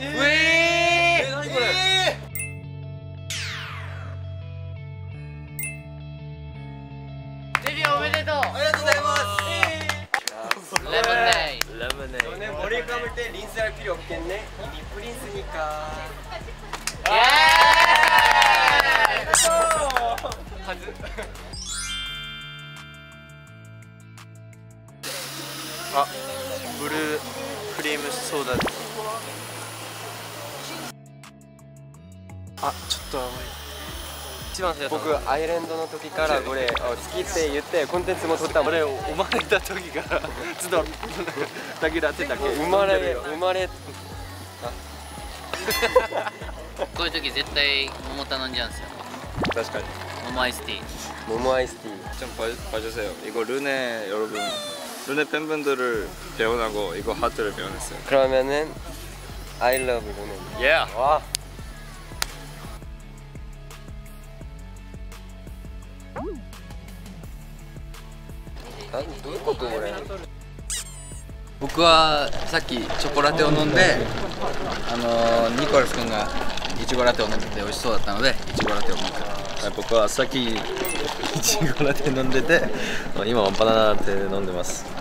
えー、何これ、デビューおめでとうありがとうございます 레몬네이 너네 머리 감을 때 린스 할 필요 없겠네 이미 프린스니까 예! 하즈 あブルークリ あちょっと甘い一番最初僕アイランドの時からこれ好きって言ってコンテンツも撮ったもん俺生まれた時からずっとだけだってたけ生まれ生まれこういう時絶対桃頼んじゃうんですよ 確かに 桃アイスティー 모모 아이스 티 좀 봐, 봐주세요 이거 르네 여러분 르네 팬분들을 배운하고 이거 하트를 배워냈어요 그러면은 I love 로네 Yeah 와 どういうことこれ？僕はさっきチョコラテを飲んであのニコラス君がいちごラテを飲んでて美味しそうだったのでいちごラテを飲んで僕はさっきいちごラテ飲んでて今はバナナラテ飲んでます。